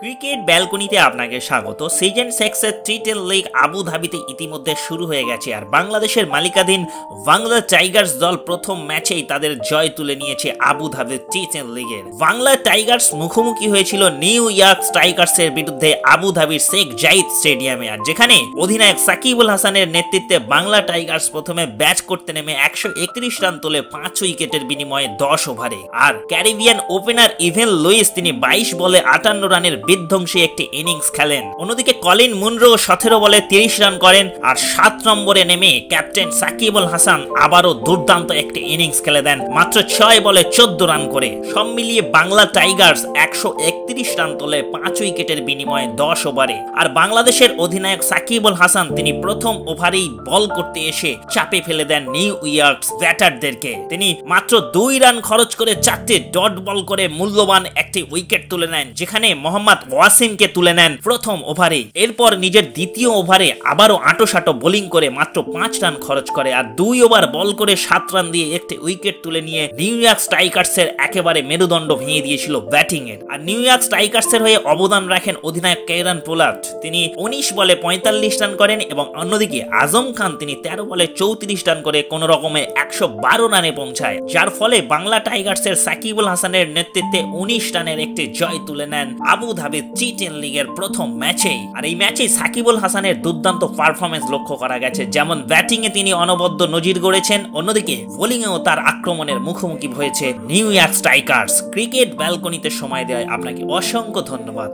Cricket ব্যালকনিতে আপনাকে স্বাগত। সিজন সেক্সের টি টেন লিগ আবু ধাবিতে ইতিমধ্যে শুরু হয়ে গেছে আর বাংলাদেশের মালিকাধীন বাংলা টাইগার্স দল প্রথম ম্যাচেই তাদের জয় তুলে নিয়েছে আবু ধাবির টি টেন লিগের বাংলা টাইগার্স মুখোমুখি হয়েছিল নিউ ইয়র্ক স্ট্রাইকার্সের বিরুদ্ধে আবু ধাবির শেখ জাইদ স্টেডিয়ামে আর যেখানে অধিনায়ক সাকিবুল হাসানের নেতৃত্বে বাংলা টাইগার্স প্রথমে ব্যাট করতে নেমে একশো একত্রিশ রান তোলে পাঁচ উইকেটের বিনিময়ে দশ ওভারে। আর ক্যারিবিয়ান ওপেনার ইভেন লুইস তিনি বাইশ বলে আটান্ন রানের বিধ্বংসী একটি ইনিংস খেলেন। অন্যদিকে কলিন মুনরো সতেরো বলে তিরিশ রান করেন আর সাত নম্বরে নেমে ক্যাপ্টেন সাকিবুল হাসান আবারও দুর্দান্ত একটি ইনিংস খেলে দেন, মাত্র ছয় বলে চোদ্দ রান করে। সব মিলিয়ে বাংলা টাইগার্স একশো একত্রিশ রান তোলে পাঁচ উইকেটের বিনিময়ে দশ ওভারে। আর বাংলাদেশের অধিনায়ক সাকিবুল হাসান তিনি প্রথম ওভারেই বল করতে এসে চাপে ফেলে দেন নিউ ইয়র্কস ব্যাটারদেরকে। তিনি মাত্র দুই রান খরচ করে চারটে ডট বল করে মূল্যবান একটি উইকেট তুলে নেন, যেখানে মোহাম্মদ ওয়াসিমকে তুলে নেন প্রথম ওভারে। এরপর নিজের দ্বিতীয় ওভারে আবারও আঁটোসাটো বোলিং করে মাত্র পাঁচ রান খরচ করে আর দুই ওভার বল করে সাত রান দিয়ে একটি উইকেট তুলে নিয়ে নিউ ইয়র্ক স্ট্রাইকার্স এর একেবারে মেরুদণ্ড ভেঙে দিয়েছিল ব্যাটিং এর আর নিউ ইয়র্ক স্ট্রাইকার্স এর হয়ে অবদান রাখেন অধিনায়ক কেরান পোলার্ড তিনি উনিশ বলে পঁয়তাল্লিশ রান করেন এবং অন্যদিকে আজম খান তিনি তেরো বলে চৌত্রিশ রান করে কোন রকমে একশো বারো রানে পৌঁছায়। যার ফলে বাংলা টাইগার্স এর সাকিবুল হাসানের নেতৃত্বে উনিশ রানের একটি জয় তুলে নেন আবু ধাবি টি টেন লিগের প্রথম ম্যাচেই আর এই ম্যাচে সাকিবুল হাসানের দুর্দান্ত পারফরমেন্স লক্ষ্য করা গেছে। যেমন ব্যাটিং এ তিনি অনবদ্য নজির গড়েছেন, অন্যদিকে বোলিং এও তার আক্রমণের মুখোমুখি হয়েছে নিউ ইয়র্ক স্ট্রাইকার্স ক্রিকেট ব্যালকনিতে সময় দেওয়ায় আপনাকে অসংখ্য ধন্যবাদ।